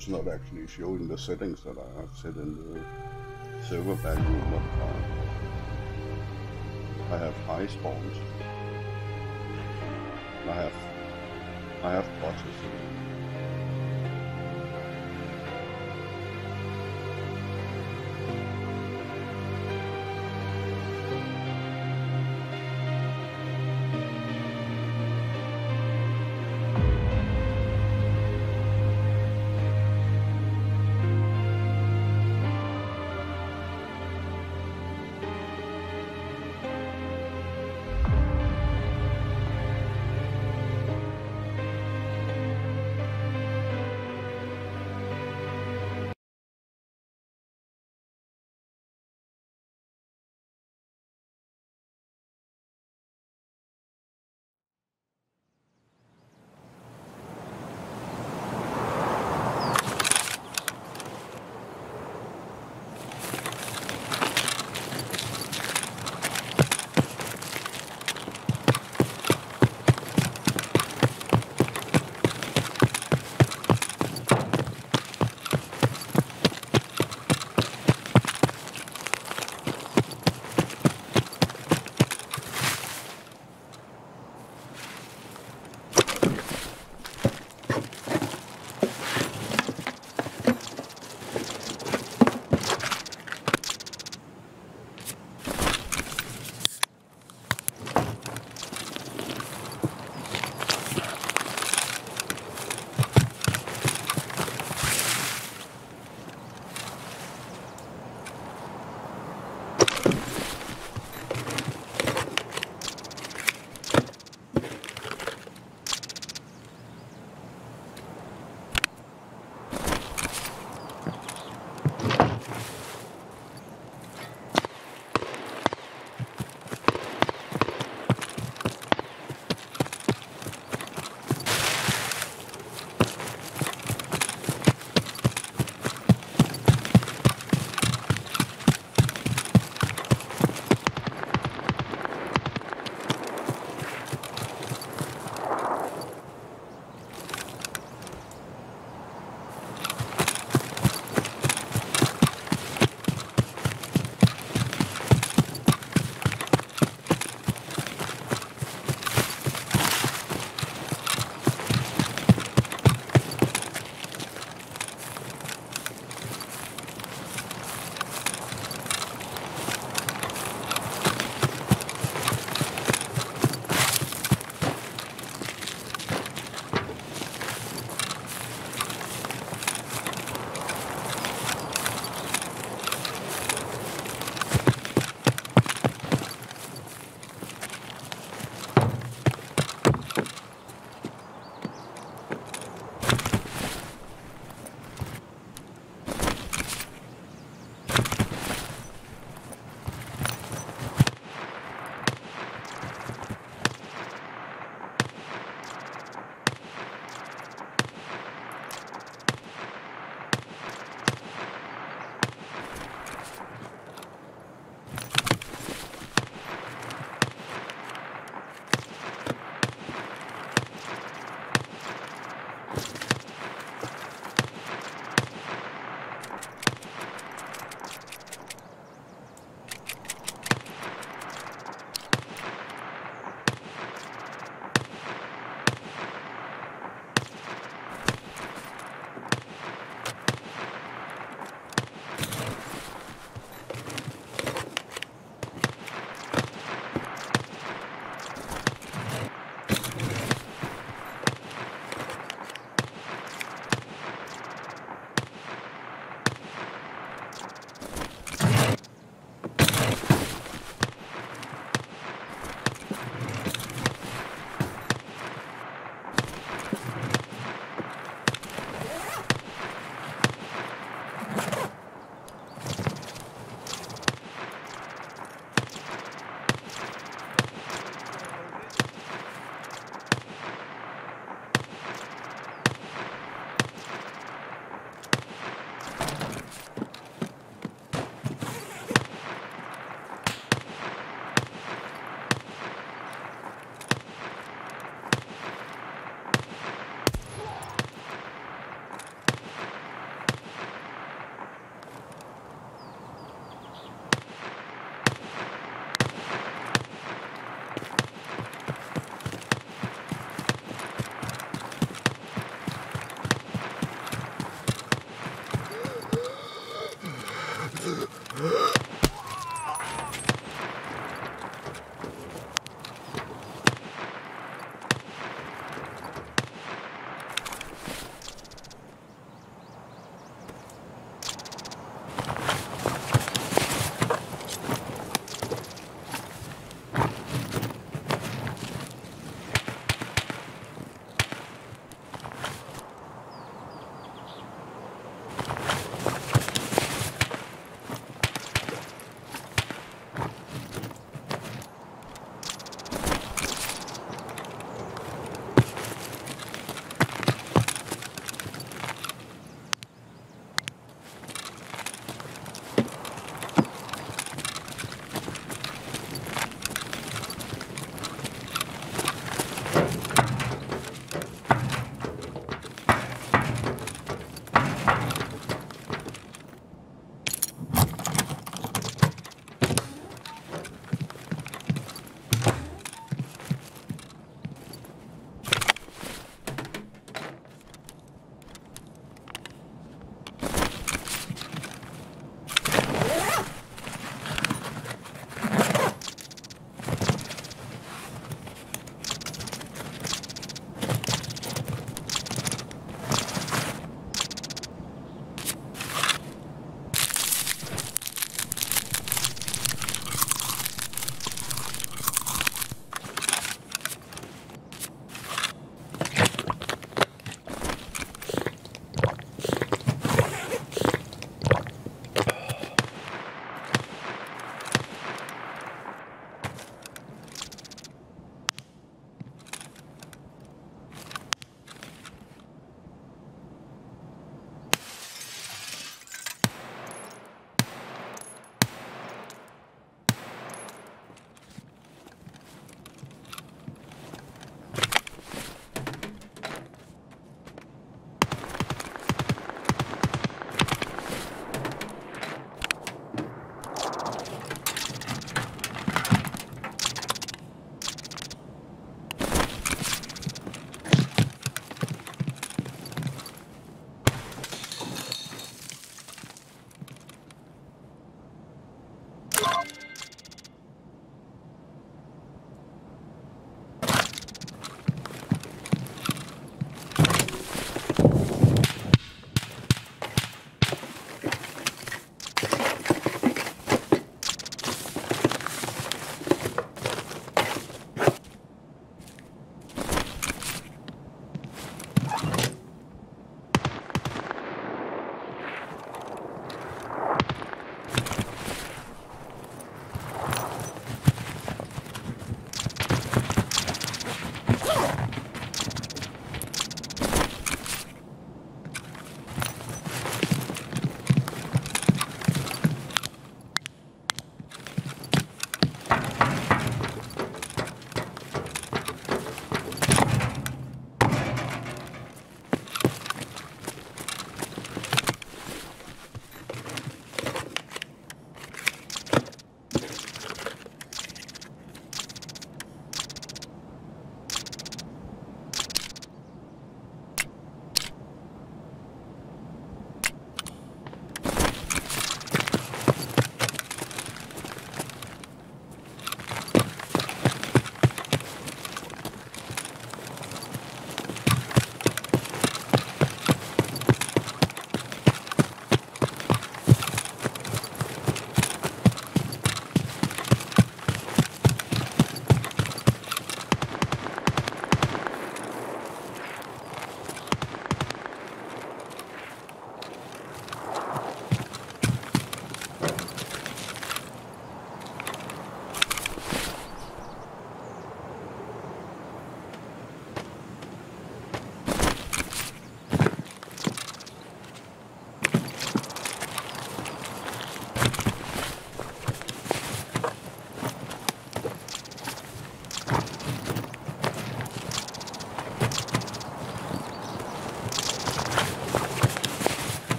it's not actually showing the settings that I have set in the server modifier. I have high spawns. I have I have processing.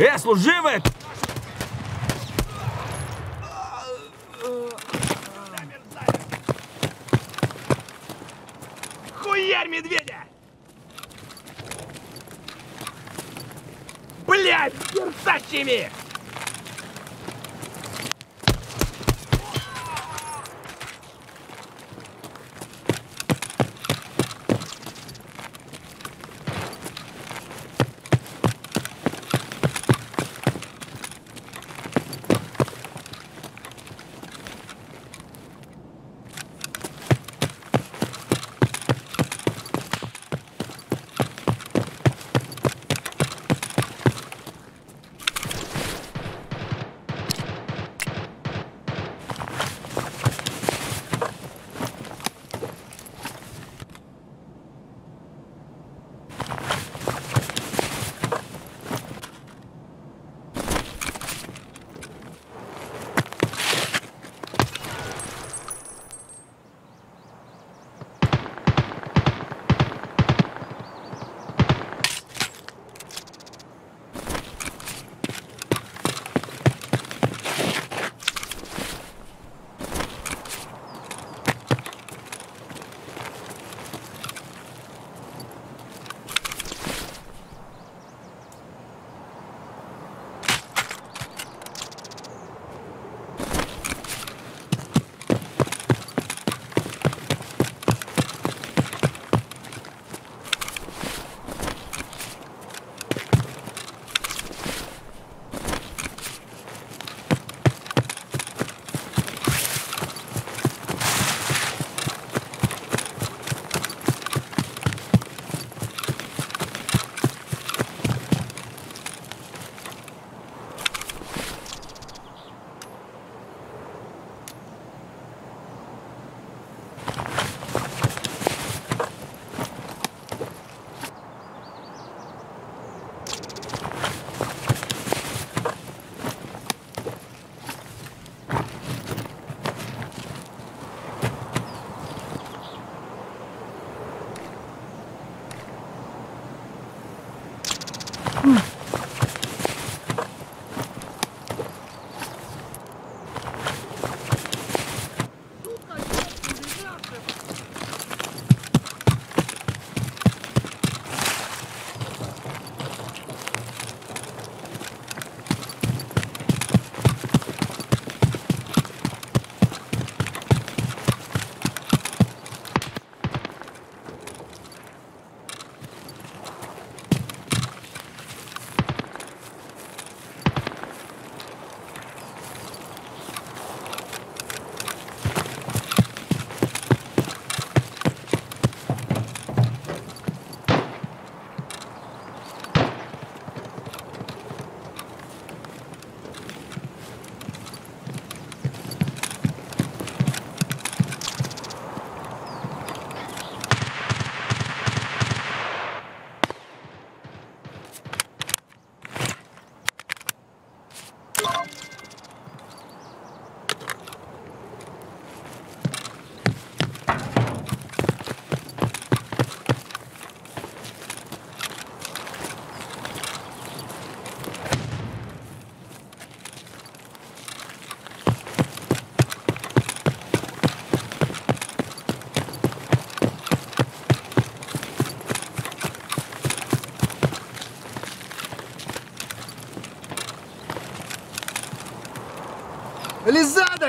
Э, служивый! Хуярь медведя! Блядь, персачими!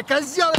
козел!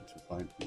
to find me.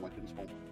weapons home.